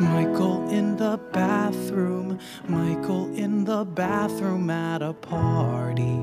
Michael in the bathroom, Michael in the bathroom at a party.